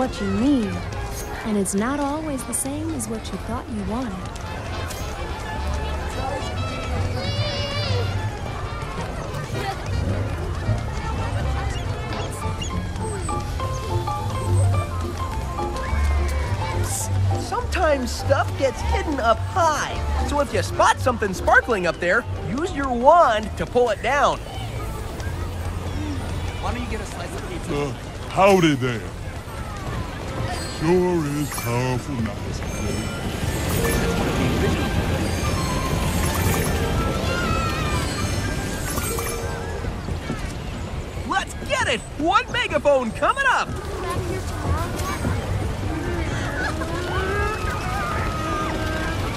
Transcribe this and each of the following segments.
what you need, and it's not always the same as what you thought you wanted. Sometimes stuff gets hidden up high. So if you spot something sparkling up there, use your wand to pull it down. Why don't you get a slice of pizza? Uh, howdy there. Sure is powerful nice. Let's get it! One megaphone coming up!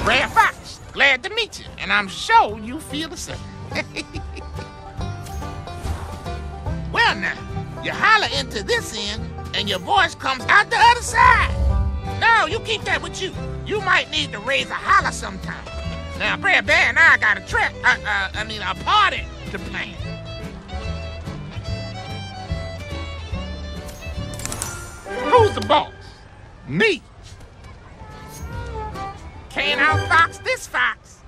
Brer Fox, glad to meet you, and I'm sure you feel the same. well now, you holler into this end, and your voice comes out the other side. No, you keep that with you. You might need to raise a holler sometime. Now, Brer Bear and I got a trip, uh, uh, I mean a party to plan. Who's the boss? Me. Can't outfox this fox.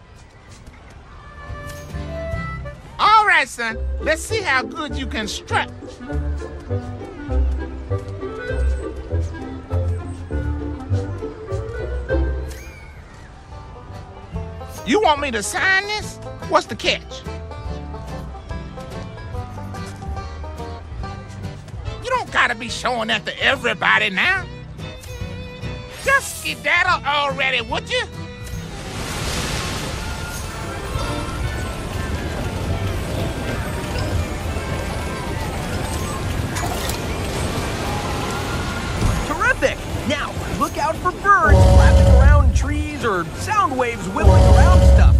All right, son. Let's see how good you can strut. You want me to sign this? What's the catch? You don't gotta be showing that to everybody now. Just get skedaddle already, would you? Terrific! Now, look out for birds flapping around trees or sound waves whittling around stuff.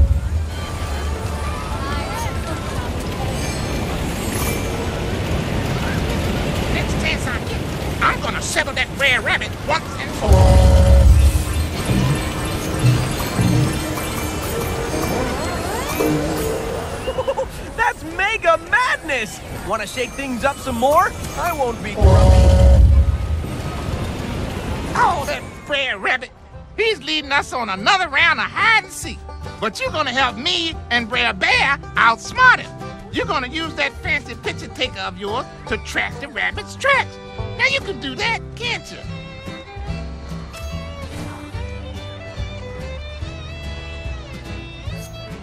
Next chance I get, I'm gonna settle that Brer Rabbit once and for all. That's mega madness! Want to shake things up some more? I won't be grumpy. He's us on another round of hide and seek. But you're gonna help me and Brer Bear outsmart him. You're gonna use that fancy picture taker of yours to track the rabbit's tracks. Now you can do that, can't you?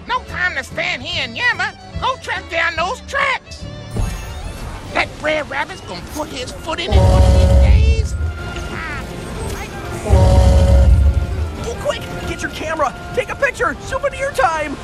No time to stand here and yammer. Go track down those tracks. That Brer Rabbit's gonna put his foot in it one of these days. Quick! Get your camera! Take a picture! Souvenir time!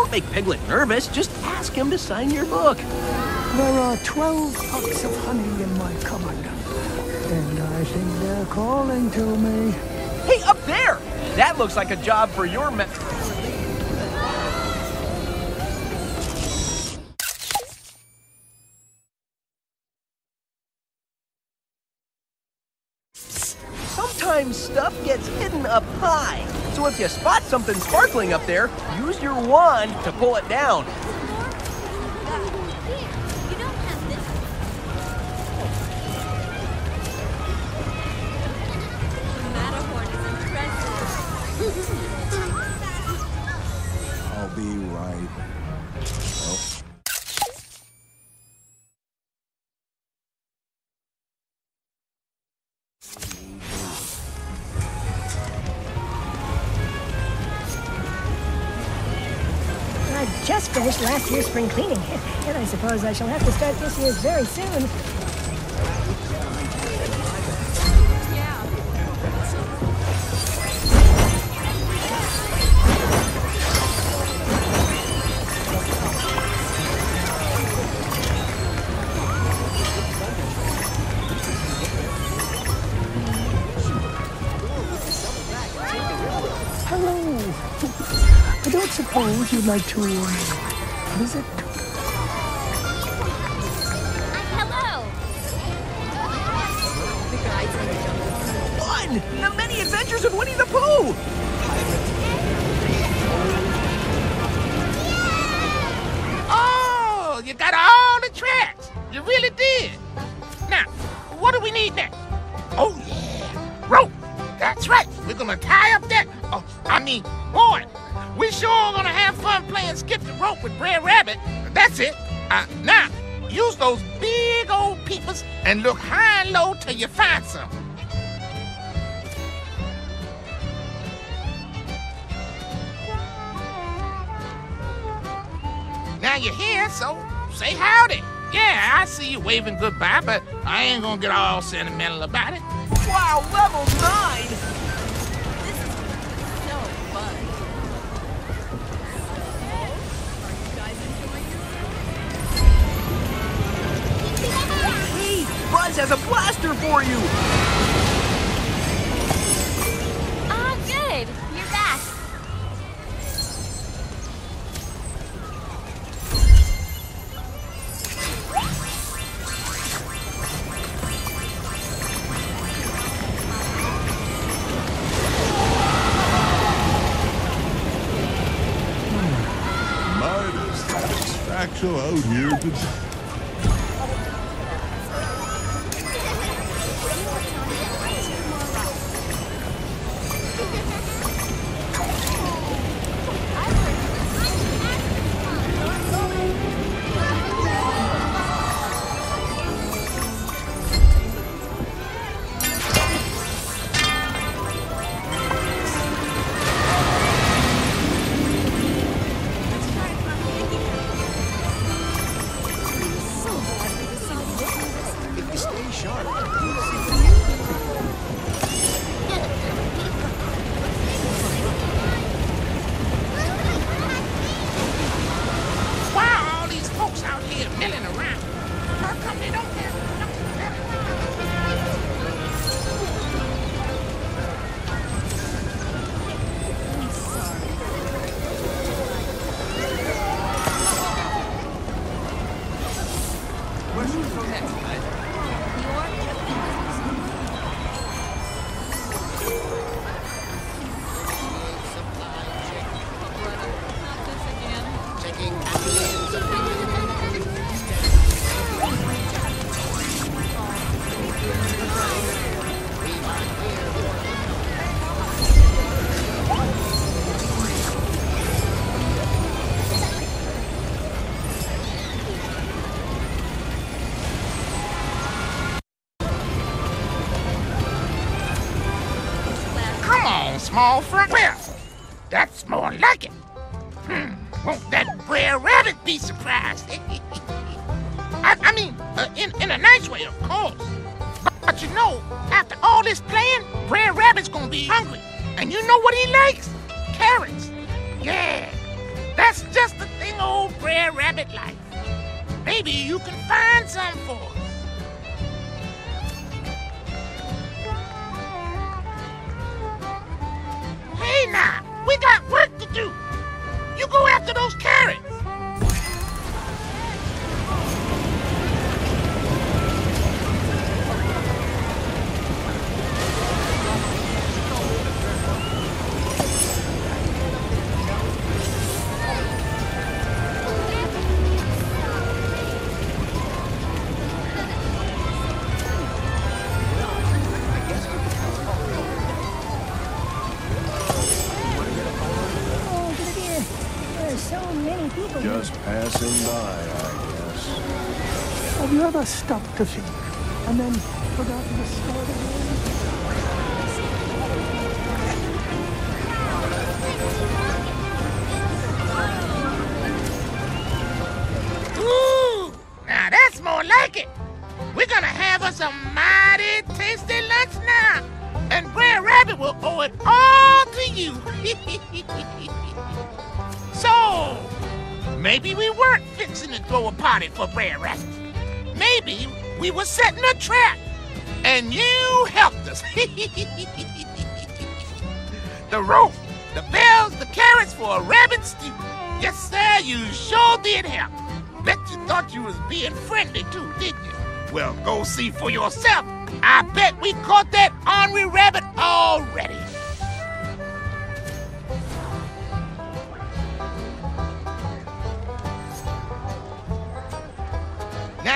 Oh, make Piglet nervous. Just ask him to sign your book. There are 12 pucks of honey in my cupboard. And I think they're calling to me. Hey, up there! That looks like a job for your me- Stuff gets hidden up high. So if you spot something sparkling up there, use your wand to pull it down. I'll be right. Just finished last year's spring cleaning, and I suppose I shall have to start this year's very soon. Suppose you'd like to uh, visit? We're gonna tie up that. Oh, I mean, boy, we sure gonna have fun playing skip the rope with Brer Rabbit. That's it. Uh, now, use those big old peepers and look high and low till you find some. Now you're here, so say howdy. Yeah, I see you waving goodbye, but I ain't gonna get all sentimental about it. Wow, level 9! Hey, has a blaster for you! Ah, good. You're back. Mighty satisfaction out here today. Where should we go next, guys? Small fry. Well, that's more like it. Hmm, won't that Brer Rabbit be surprised? I, I mean, uh, in, in a nice way, of course. But, but you know, after all this playing, Brer Rabbit's gonna be hungry. And you know what he likes? Carrots. Yeah, that's just the thing old Brer Rabbit likes. Maybe you can find some for us. Stopped to think and then forgotten to start again? Ooh, now that's more like it. We're gonna have us a mighty tasty lunch now. And Brer Rabbit will owe it all to you. so, maybe we weren't fixing to throw a party for Brer Rabbit. Maybe we were setting a trap. And you helped us. the rope, the bells, the carrots for a rabbit stew. Yes, sir, you sure did help. Bet you thought you was being friendly too, didn't you? Well, go see for yourself. I bet we caught that ornery rabbit already.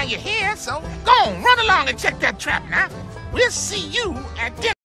You're here, so go on, run along and check that trap now. We'll see you at dinner.